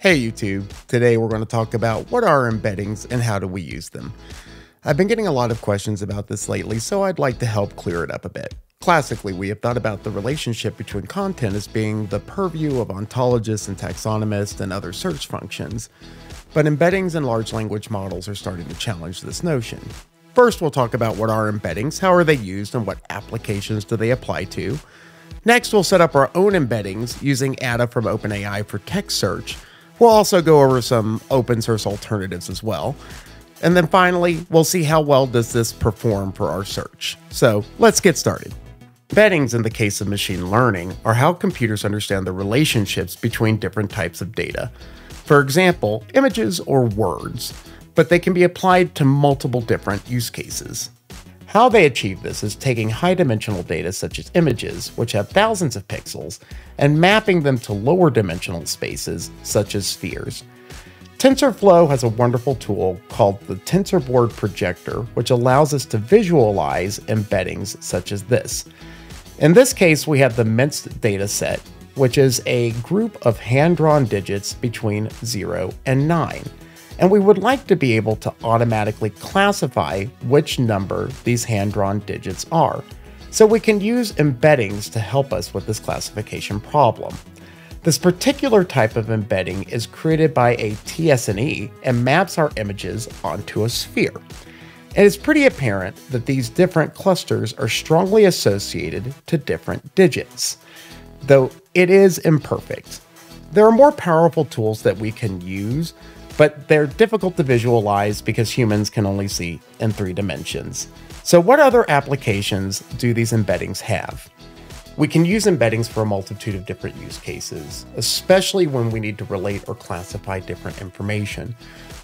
Hey YouTube, today we're going to talk about what are embeddings and how do we use them. I've been getting a lot of questions about this lately, so I'd like to help clear it up a bit. Classically, we have thought about the relationship between content as being the purview of ontologists and taxonomists and other search functions, but embeddings and large language models are starting to challenge this notion. First, we'll talk about what are embeddings, how are they used, and what applications do they apply to. Next, we'll set up our own embeddings using Ada from OpenAI for text search, We'll also go over some open source alternatives as well. And then finally, we'll see how well does this perform for our search. So let's get started. Embeddings in the case of machine learning are how computers understand the relationships between different types of data. For example, images or words, but they can be applied to multiple different use cases. How they achieve this is taking high dimensional data such as images, which have thousands of pixels, and mapping them to lower dimensional spaces such as spheres. TensorFlow has a wonderful tool called the TensorBoard Projector, which allows us to visualize embeddings such as this. In this case, we have the MNIST dataset, which is a group of hand-drawn digits between 0 and 9 and we would like to be able to automatically classify which number these hand-drawn digits are. So we can use embeddings to help us with this classification problem. This particular type of embedding is created by a TSNE and maps our images onto a sphere. And it's pretty apparent that these different clusters are strongly associated to different digits, though it is imperfect. There are more powerful tools that we can use but they're difficult to visualize because humans can only see in three dimensions. So what other applications do these embeddings have? We can use embeddings for a multitude of different use cases, especially when we need to relate or classify different information.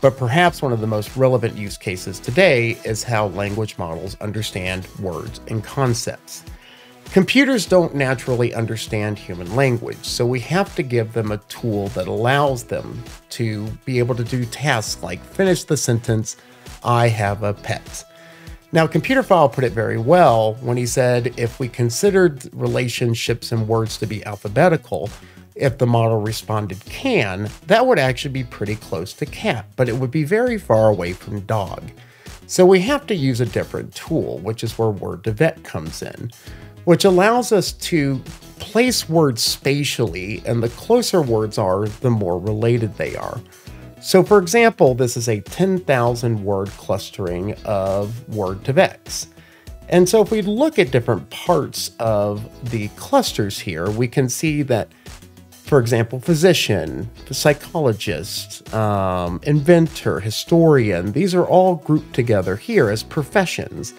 But perhaps one of the most relevant use cases today is how language models understand words and concepts. Computers don't naturally understand human language, so we have to give them a tool that allows them to be able to do tasks like finish the sentence, I have a pet. Now, Computerphile put it very well when he said if we considered relationships and words to be alphabetical, if the model responded can, that would actually be pretty close to cat, but it would be very far away from dog. So we have to use a different tool, which is where Word2Vec comes in which allows us to place words spatially, and the closer words are, the more related they are. So for example, this is a 10,000 word clustering of Word2Vecs. And so if we look at different parts of the clusters here, we can see that, for example, physician, psychologist, um, inventor, historian, these are all grouped together here as professions.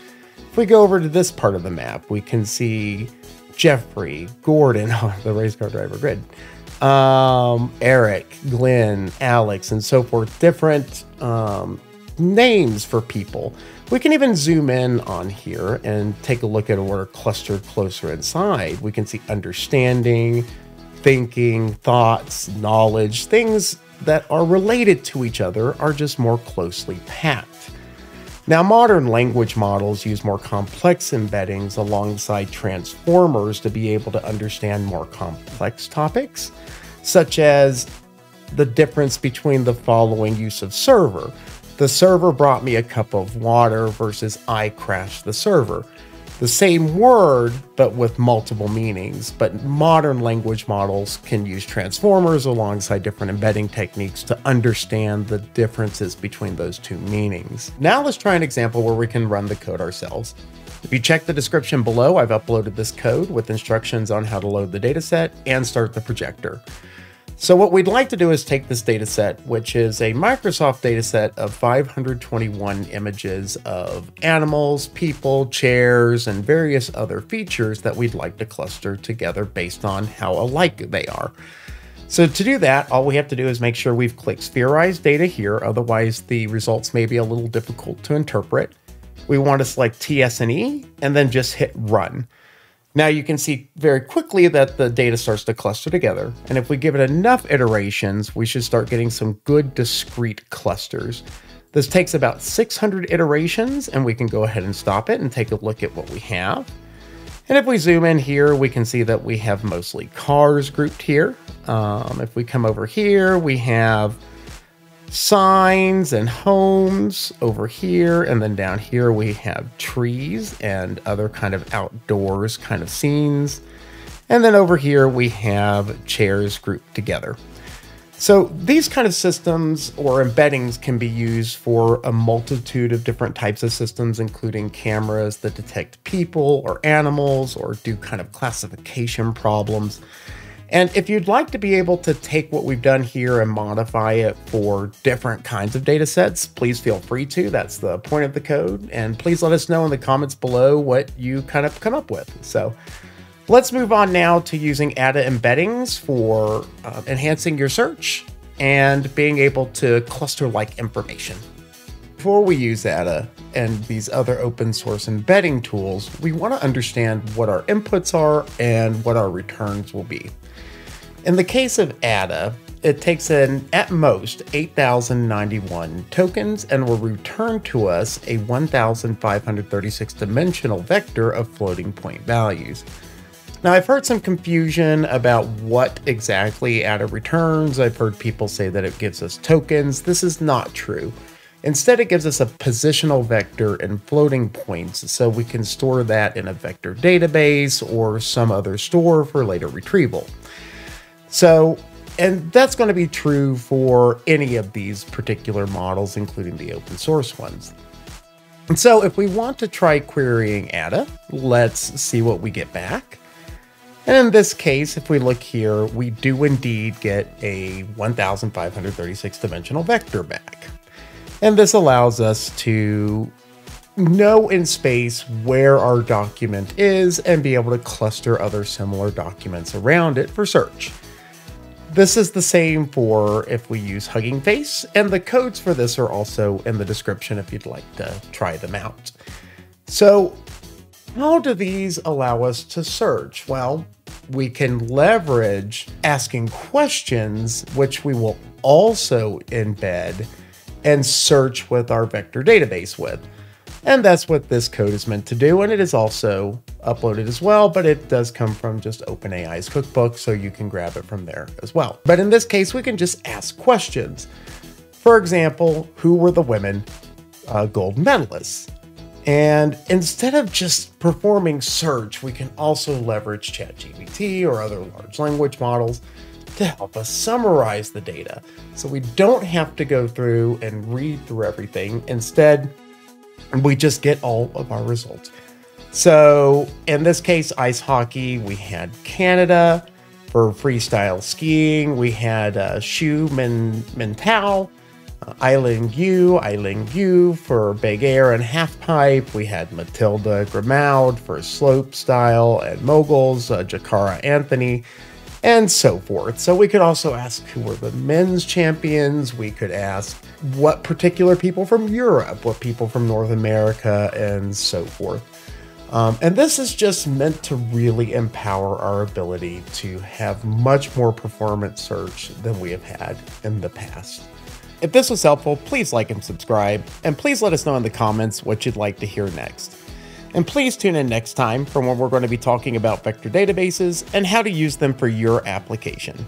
If we go over to this part of the map, we can see Jeffrey, Gordon, oh, the race car driver grid, um, Eric, Glenn, Alex, and so forth, different um, names for people. We can even zoom in on here and take a look at what are clustered closer inside. We can see understanding, thinking, thoughts, knowledge, things that are related to each other are just more closely packed. Now, modern language models use more complex embeddings alongside transformers to be able to understand more complex topics, such as the difference between the following use of server. The server brought me a cup of water versus I crashed the server the same word, but with multiple meanings. But modern language models can use transformers alongside different embedding techniques to understand the differences between those two meanings. Now let's try an example where we can run the code ourselves. If you check the description below, I've uploaded this code with instructions on how to load the dataset and start the projector. So what we'd like to do is take this data set, which is a Microsoft data set of 521 images of animals, people, chairs, and various other features that we'd like to cluster together based on how alike they are. So to do that, all we have to do is make sure we've clicked spherized data here, otherwise the results may be a little difficult to interpret. We want to select TSNE and then just hit run. Now you can see very quickly that the data starts to cluster together. And if we give it enough iterations, we should start getting some good discrete clusters. This takes about 600 iterations and we can go ahead and stop it and take a look at what we have. And if we zoom in here, we can see that we have mostly cars grouped here. Um, if we come over here, we have signs and homes over here. And then down here, we have trees and other kind of outdoors kind of scenes. And then over here, we have chairs grouped together. So these kind of systems or embeddings can be used for a multitude of different types of systems, including cameras that detect people or animals or do kind of classification problems. And if you'd like to be able to take what we've done here and modify it for different kinds of data sets, please feel free to. That's the point of the code. And please let us know in the comments below what you kind of come up with. So Let's move on now to using ADA embeddings for uh, enhancing your search and being able to cluster like information. Before we use ADA and these other open source embedding tools, we want to understand what our inputs are and what our returns will be. In the case of ADA, it takes in at most 8,091 tokens and will return to us a 1,536 dimensional vector of floating point values. Now, I've heard some confusion about what exactly ADA returns. I've heard people say that it gives us tokens. This is not true. Instead, it gives us a positional vector and floating points, so we can store that in a vector database or some other store for later retrieval. So, and that's going to be true for any of these particular models, including the open source ones. And so if we want to try querying ADA, let's see what we get back. And in this case, if we look here, we do indeed get a 1536 dimensional vector back. And this allows us to know in space where our document is and be able to cluster other similar documents around it for search. This is the same for if we use Hugging Face, and the codes for this are also in the description if you'd like to try them out. So how do these allow us to search? Well, we can leverage asking questions, which we will also embed and search with our vector database with. And that's what this code is meant to do. And it is also uploaded as well, but it does come from just OpenAI's cookbook, so you can grab it from there as well. But in this case, we can just ask questions. For example, who were the women uh, gold medalists? And instead of just performing search, we can also leverage ChatGPT or other large language models to help us summarize the data. So we don't have to go through and read through everything. Instead, we just get all of our results. So in this case, ice hockey, we had Canada. For freestyle skiing, we had uh, Shu Min, Mintao Eileen Yu, Eileen Yu for Big Air and Half Pipe. We had Matilda Gremaud for Slope Style and Moguls, uh, Jakara Anthony, and so forth. So we could also ask who were the men's champions. We could ask what particular people from Europe, what people from North America, and so forth. Um, and this is just meant to really empower our ability to have much more performance search than we have had in the past. If this was helpful, please like and subscribe, and please let us know in the comments what you'd like to hear next. And please tune in next time for when we're going to be talking about vector databases and how to use them for your application.